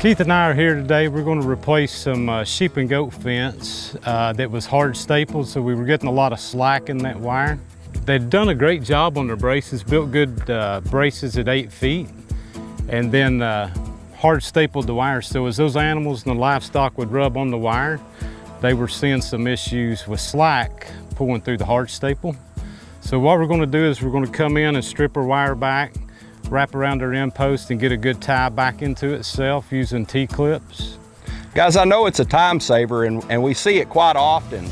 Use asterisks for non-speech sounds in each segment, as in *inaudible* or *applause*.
Keith and I are here today. We're going to replace some uh, sheep and goat fence uh, that was hard stapled, so we were getting a lot of slack in that wire. They've done a great job on their braces, built good uh, braces at eight feet, and then uh, hard stapled the wire. So as those animals and the livestock would rub on the wire, they were seeing some issues with slack pulling through the hard staple. So what we're going to do is we're going to come in and strip our wire back, wrap around our end post and get a good tie back into itself using T-clips. Guys, I know it's a time saver and, and we see it quite often,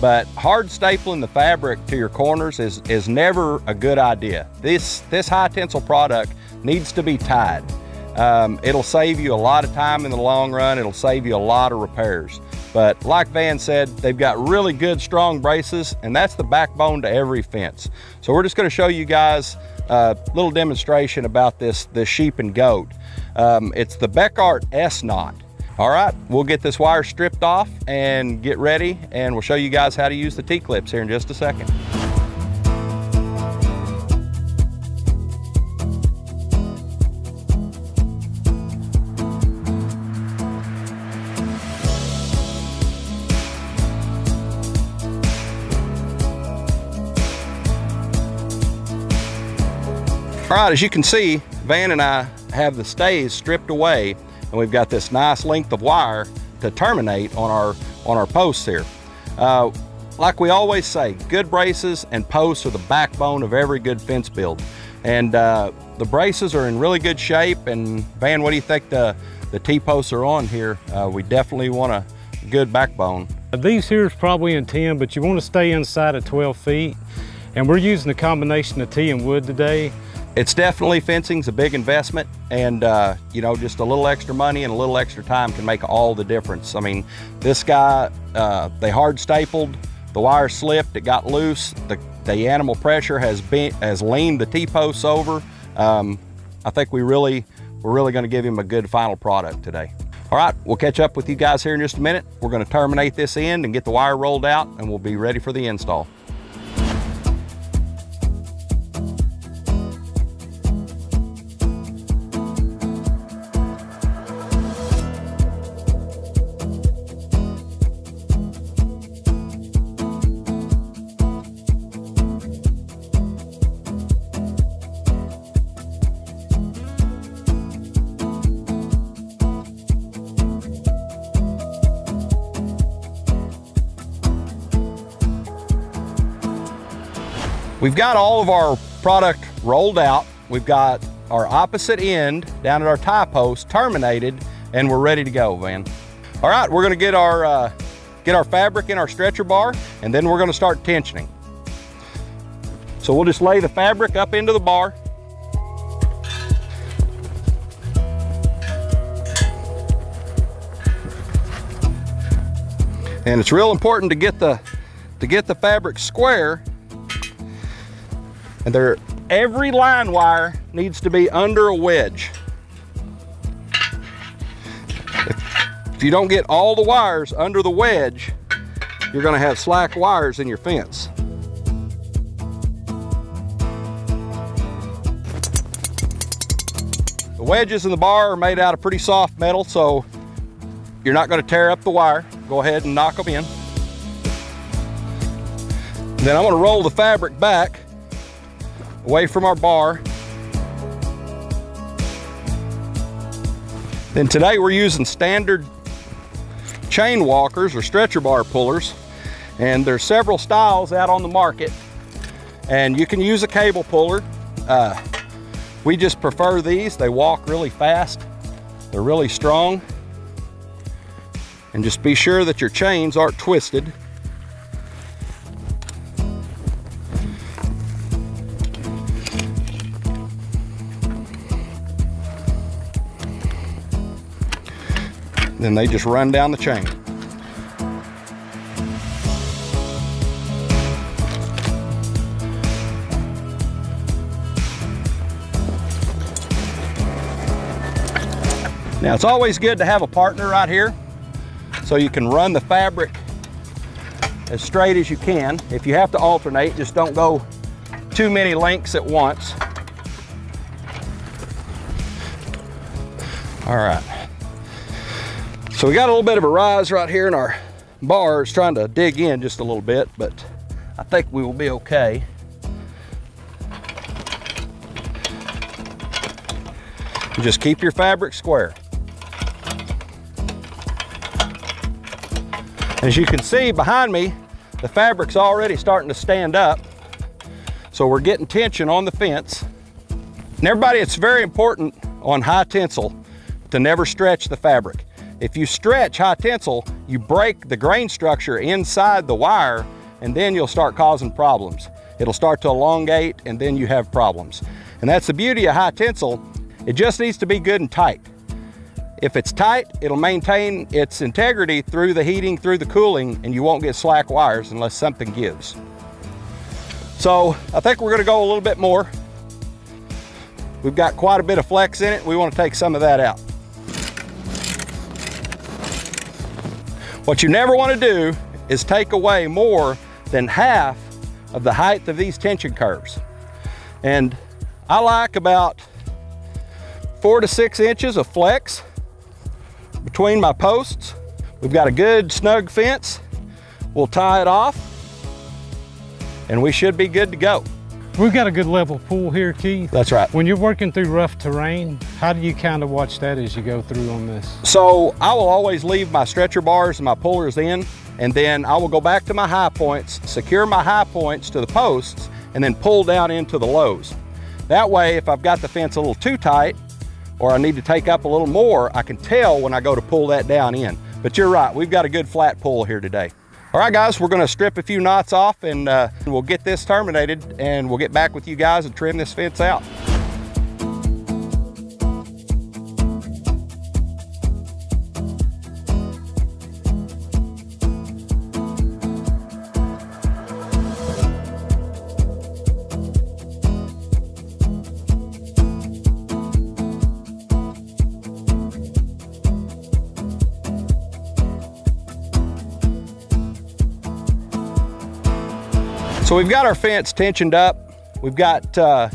but hard stapling the fabric to your corners is, is never a good idea. This, this high tensile product needs to be tied. Um, it'll save you a lot of time in the long run. It'll save you a lot of repairs. But like Van said, they've got really good, strong braces, and that's the backbone to every fence. So we're just gonna show you guys a little demonstration about this, this sheep and goat. Um, it's the Bekaert S-Knot. All right, we'll get this wire stripped off and get ready, and we'll show you guys how to use the T-clips here in just a second. All right, as you can see, Van and I have the stays stripped away and we've got this nice length of wire to terminate on our, on our posts here. Uh, like we always say, good braces and posts are the backbone of every good fence build. And uh, the braces are in really good shape. And Van, what do you think the, the T-posts are on here? Uh, we definitely want a good backbone. These here is probably in 10, but you want to stay inside of 12 feet. And we're using a combination of T and wood today. It's definitely fencing's a big investment and uh, you know just a little extra money and a little extra time can make all the difference. I mean this guy uh, they hard stapled, the wire slipped, it got loose, the, the animal pressure has been has leaned the T-posts over. Um, I think we really we're really going to give him a good final product today. All right, we'll catch up with you guys here in just a minute. We're going to terminate this end and get the wire rolled out and we'll be ready for the install. We've got all of our product rolled out. We've got our opposite end down at our tie post terminated and we're ready to go, Van. All right, we're gonna get our, uh, get our fabric in our stretcher bar and then we're gonna start tensioning. So we'll just lay the fabric up into the bar. And it's real important to get the, to get the fabric square and there, every line wire needs to be under a wedge. If, you don't get all the wires under the wedge, you're gonna have slack wires in your fence. The wedges in the bar are made out of pretty soft metal, so you're not gonna tear up the wire. Go ahead and knock them in. Then I'm gonna roll the fabric back away from our bar. Then today we're using standard chain walkers or stretcher bar pullers. And there's several styles out on the market. And you can use a cable puller. Uh, we just prefer these. They walk really fast. They're really strong. And just be sure that your chains aren't twisted. Then they just run down the chain. Now it's always good to have a partner right here so you can run the fabric as straight as you can. If you have to alternate, just don't go too many lengths at once. All right. So we got a little bit of a rise right here in our bars, trying to dig in just a little bit, but I think we will be okay. Just keep your fabric square. As you can see behind me, the fabric's already starting to stand up. So we're getting tension on the fence. And everybody, it's very important on high tensile to never stretch the fabric. If you stretch high tensile, you break the grain structure inside the wire and then you'll start causing problems. It'll start to elongate and then you have problems. And that's the beauty of high tensile. It just needs to be good and tight. If it's tight, it'll maintain its integrity through the heating, through the cooling, and you won't get slack wires unless something gives. So I think we're gonna go a little bit more. We've got quite a bit of flex in it. We wanna take some of that out. What you never wanna do is take away more than half of the height of these tension curves. And I like about four to six inches of flex between my posts. We've got a good snug fence. We'll tie it off and we should be good to go. We've got a good level pool here, Keith. That's right. When you're working through rough terrain, how do you kind of watch that as you go through on this? So I will always leave my stretcher bars and my pullers in, and then I will go back to my high points, secure my high points to the posts, and then pull down into the lows. That way, if I've got the fence a little too tight, or I need to take up a little more, I can tell when I go to pull that down in. But you're right, we've got a good flat pull here today. All right, guys, we're gonna strip a few knots off and uh, we'll get this terminated and we'll get back with you guys and trim this fence out. So we've got our fence tensioned up. We've got uh,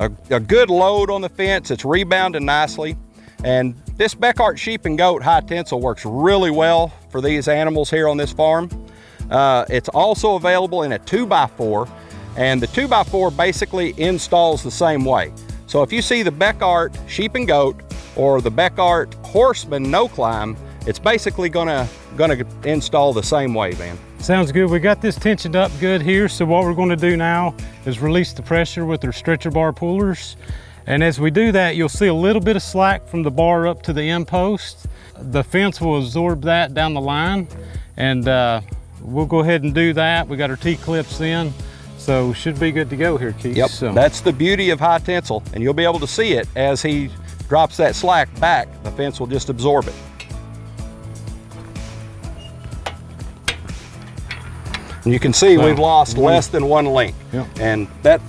a, a, good load on the fence. It's rebounding nicely. And this Bekaert sheep and goat high tensile works really well for these animals here on this farm. Uh, it's also available in a two by four and the two by four basically installs the same way. So if you see the Bekaert sheep and goat or the Bekaert horseman no climb, it's basically gonna, gonna install the same way, man. Sounds good. We got this tensioned up good here. So what we're going to do now is release the pressure with our stretcher bar pullers. And as we do that, you'll see a little bit of slack from the bar up to the end post. The fence will absorb that down the line. And uh, we'll go ahead and do that. We got our T-clips in. So should be good to go here, Keith. Yep, so. that's the beauty of high tensile. And you'll be able to see it as he drops that slack back. The fence will just absorb it. And you can see wow. we've lost mm-hmm. less than one link. Yep. And that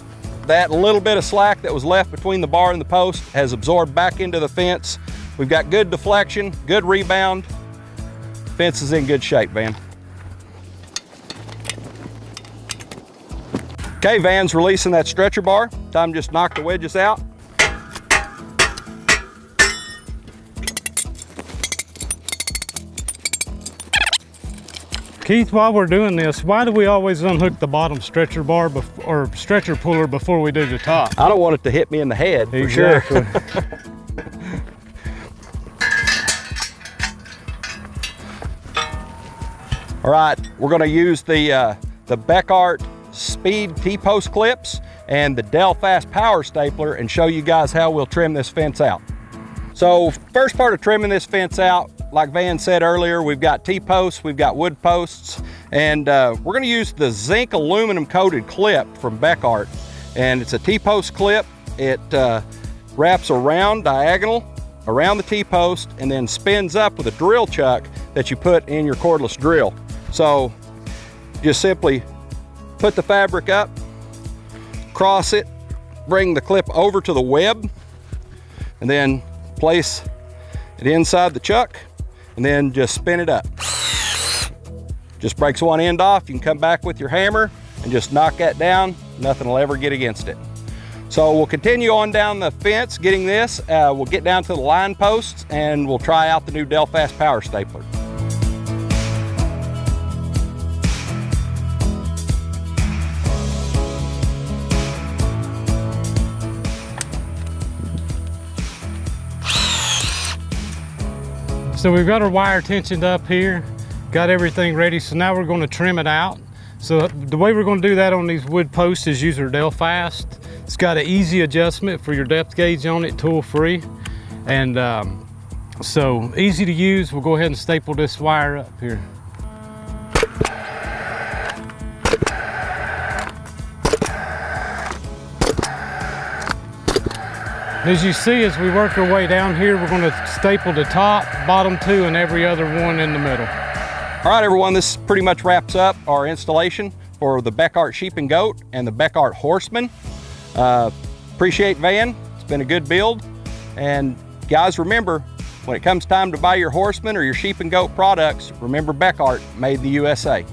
that little bit of slack that was left between the bar and the post has absorbed back into the fence. We've got good deflection, good rebound. Fence is in good shape, Van. Okay, Van's releasing that stretcher bar. Time to just knock the wedges out. Keith, while we're doing this, why do we always unhook the bottom stretcher bar or stretcher puller before we do the top? I don't want it to hit me in the head, exactly. for sure. *laughs* All right, we're gonna use the, uh, the Bekaert Speed T-post clips and the Delfast power stapler and show you guys how we'll trim this fence out. So first part of trimming this fence out, like Van said earlier, we've got T-posts, we've got wood posts, and uh, we're gonna use the zinc aluminum coated clip from Bekaert. And it's a T-post clip. It uh, wraps around diagonal around the T-post and then spins up with a drill chuck that you put in your cordless drill. So just simply put the fabric up, cross it, bring the clip over to the web, and then place it inside the chuck and then just spin it up. Just breaks one end off. You can come back with your hammer and just knock that down. Nothing will ever get against it. So we'll continue on down the fence getting this. Uh, we'll get down to the line posts and we'll try out the new Delfast power stapler. So we've got our wire tensioned up here, got everything ready. So now we're gonna trim it out. So the way we're gonna do that on these wood posts is use our Delfast. It's got an easy adjustment for your depth gauge on it, tool free. And um, so easy to use. We'll go ahead and staple this wire up here. As you see, as we work our way down here, we're gonna staple the top, bottom two, and every other one in the middle. All right, everyone, this pretty much wraps up our installation for the Bekaert Sheep and Goat and the Bekaert Horseman. Uh, appreciate Van, it's been a good build. And guys, remember, when it comes time to buy your Horseman or your Sheep and Goat products, remember Bekaert, made the USA.